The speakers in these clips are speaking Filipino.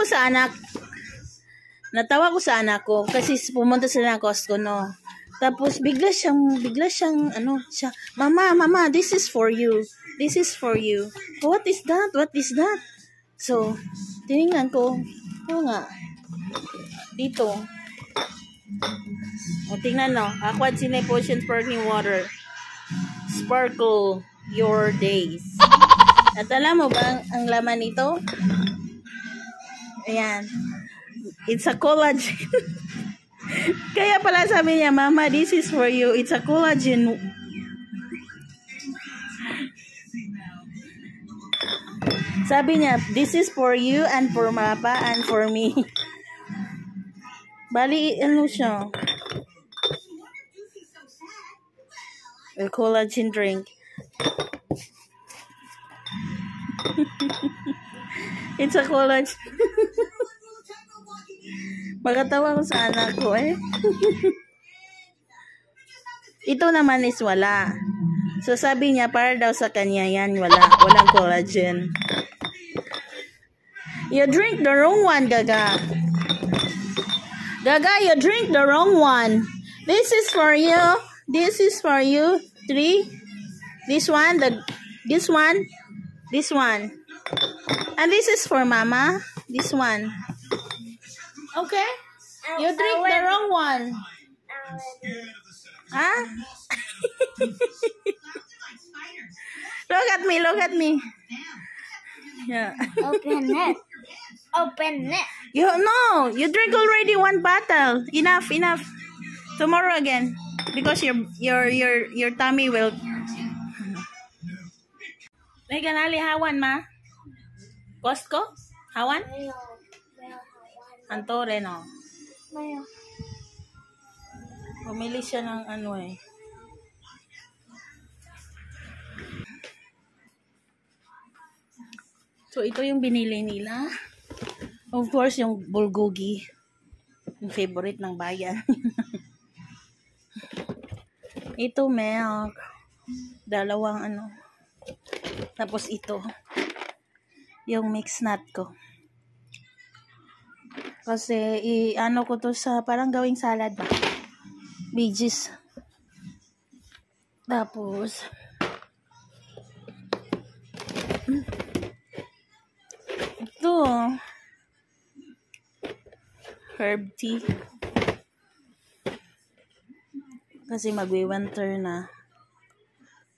ko sa anak. Natawa ko sa anak ko kasi pumunta sila ng Costco, no. Tapos bigla siyang, bigla siyang, ano, siya, Mama, Mama, this is for you. This is for you. What is that? What is that? So, tinignan ko, oo nga, dito. O, tingnan no. Aqua Cine Potion Sparkling Water. Sparkle your days. At alam mo ba ang, ang laman nito? Ayan. It's a collagen. Kaya pala sabi niya, Mama, this is for you. It's a collagen. Sabi niya, this is for you and for Mapa and for me. Bali, ano siya? A collagen drink. It's a collagen. Magatawa ko sa anak ko eh. Ito naman is wala. So sabi niya, para daw sa kanya yan, wala. Walang collagen. You drink the wrong one, Gaga. Gaga, you drink the wrong one. This is for you. This is for you. Three. This one, the this one, this one. And this is for Mama. This one. Okay? You drink the wrong one. Huh? look at me, look at me. Yeah. Open it. Open it. You no, you drink already one bottle. Enough, enough. Tomorrow again, because your your your your tummy will. May ganali hawan ma. Costco? Hawan? Antore no. Mayo. Bumili siya ng ano eh. So, ito yung binili nila. Of course, yung bulgogi. Yung favorite ng bayan. ito, milk. Dalawang ano. Tapos ito. Yung mix nut ko. Kasi, i-ano ko to sa, parang gawing salad ba? Veggies. Tapos, ito, herb tea. Kasi magwi-winter na.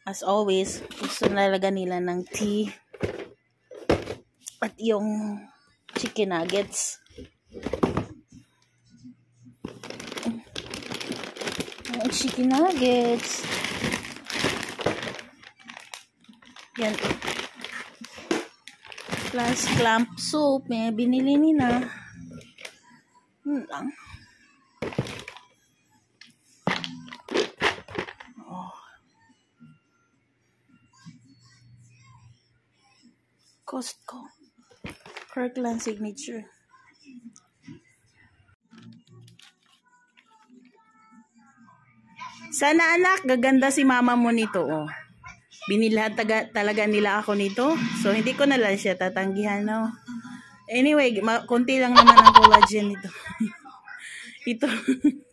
As always, gusto nalaga nila ng tea. Yung chicken nuggets. Ang chicken nuggets. Yan. Plus clamp soup. May binili nila. Yun lang. Oh. Costco. Kirkland signature. Sana anak, gaganda si mama mo nito, oh. Binilhan talaga nila ako nito. So, hindi ko na lang siya tatanggihan, no? Anyway, konti lang naman ang collagen nito. ito.